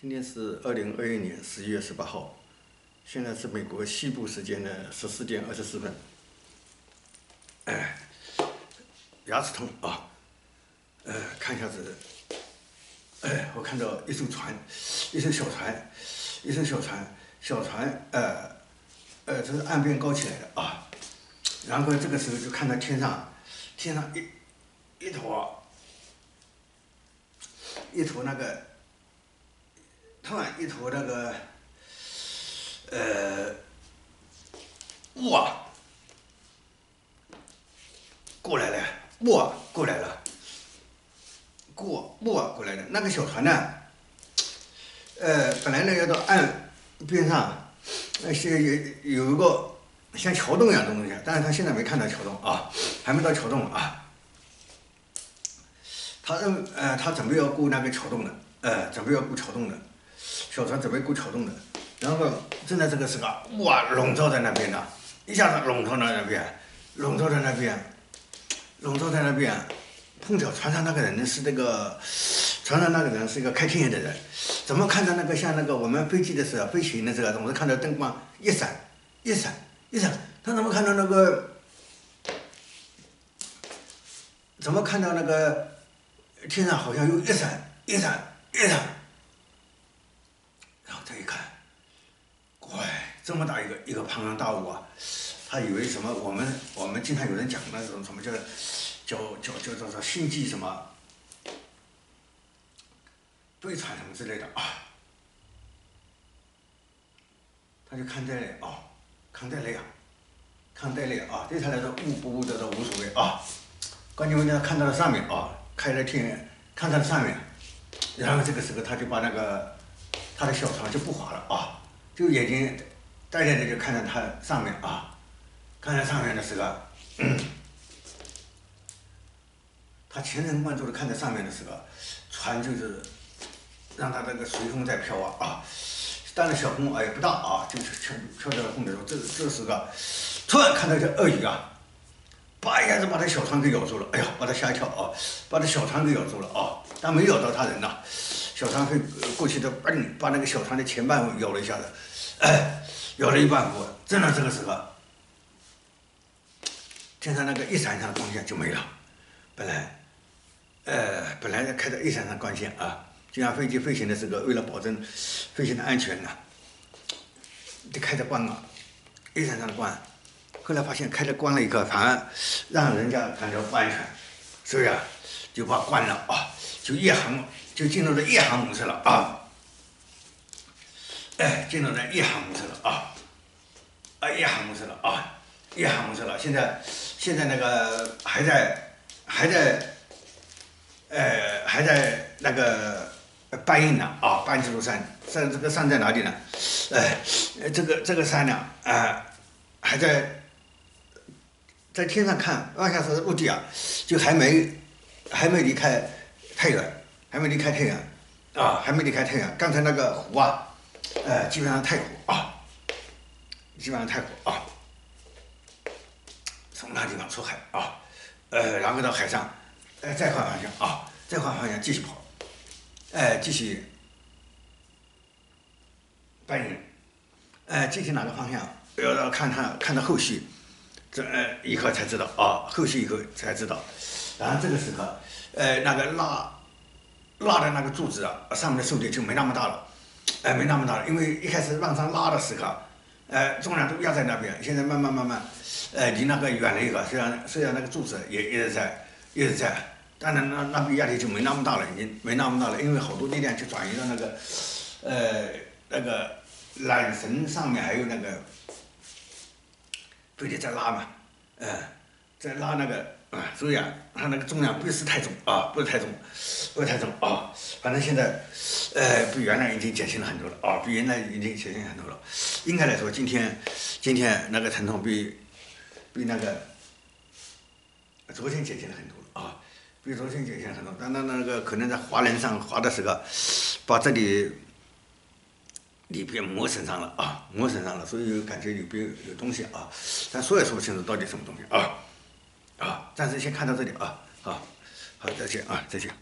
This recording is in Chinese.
今天是二零二一年十一月十八号，现在是美国西部时间的十四点二十四分。哎，牙齿痛啊！呃，看一下子，哎，我看到一艘船，一艘小船，一艘小船，小船，呃，呃，这是岸边高起来的啊。然后这个时候就看到天上，天上一一坨，一坨那个。突然一坨那个，呃，雾啊，过来了，雾啊过来了，过雾啊过来了。那个小船呢，呃，本来呢要到岸边上，那些有有一个像桥洞一样的东西，但是他现在没看到桥洞啊，还没到桥洞啊。他认呃，他准备要过那个桥洞的，呃，准备要过桥洞的。小船准备过桥洞的，然后正在这个时候，哇，笼罩在那边的，一下子笼罩在那边，笼罩在那边，笼罩在那边。碰巧船上那个人呢是那个，船上那个人是一个开天眼的人，怎么看到那个像那个我们飞机的时候飞行的时候，总是看到灯光一闪一闪一闪，他怎么看到那个？怎么看到那个天上好像有一闪一闪一闪？他一看，怪这么大一个一个庞然大物啊，他以为什么？我们我们经常有人讲那种什么叫叫叫叫叫做星际什么飞船什么之类的啊，他就看待了啊，看待了呀，看待了啊，对他来说悟不悟的都无所谓啊，关键问题他看到了上面啊，开了天，看到了上面，然后这个时候他就把那个他的小船就不划了啊，就眼睛。呆呆的就看着它上面啊，看着上面的时候，他全神贯注的看着上面的时候，船就是让他那个随风在飘啊啊，但是小风也不大啊，就是飘飘在风里头。这这时候，突然看到一条鳄鱼啊，叭一下子把他小船给咬住了，哎呀，把他吓一跳啊，把他小船给咬住了啊，但没咬到他人呐，小船会过去的，嘣，把那个小船的前半部咬了一下子，哎。咬了一半部，正到这个时候，天上那个一闪一闪的光线就没了。本来，呃，本来开着一闪一闪光线啊，就像飞机飞行的时候，为了保证飞行的安全呢，就开着光啊，一闪一闪的光。后来发现开着关了以后，反而让人家感觉不安全，所以啊，就把关了啊，就夜航，就进入了夜航模式了啊。哎，进入了夜航模式了啊！啊，夜航模式了啊！夜航模式了。现在，现在那个还在，还在，呃，还在那个搬运呢啊！搬这座山，山这个山在哪里呢？哎，这个这个山呢啊，还在在天上看，往下是陆地啊，就还没还没离开太远，还没离开太阳啊，还没离开太阳。刚才那个湖啊。呃，基本上太湖啊，基本上太湖啊，从那地方出海啊，呃，然后到海上，呃，再换方向啊，再换方向继续跑，哎，继续搬运，哎，具体哪个方向要要看他看到后续，这呃以后才知道啊，后续以后才知道，然后这个时候，呃，那个拉拉的那个柱子啊，上面的受力就没那么大了。哎，没那么大了，因为一开始往上拉的时候，呃，重量都压在那边，现在慢慢慢慢，呃，离那个远了一个，虽然虽然那个柱子也一直在，一直在，当然那那边压力就没那么大了，已经没那么大了，因为好多力量就转移到那个，呃，那个缆绳上面，还有那个，非得再拉嘛，嗯，再拉那个。啊，所以啊，它那个重量不是太重啊，不是太重，不是太重啊。反正现在，呃，比原来已经减轻了很多了啊，比原来已经减轻很多了。应该来说，今天，今天那个疼痛比，比那个昨天减轻了很多了啊，比昨天减轻了很多。但那那个可能在滑轮上滑的时候，把这里里边磨损上了啊，磨损上了，所以感觉里边有东西啊，但说也说不清楚到底什么东西啊。啊，暂时先看到这里啊，好，好，再见啊，再见。